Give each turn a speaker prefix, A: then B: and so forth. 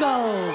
A: Go.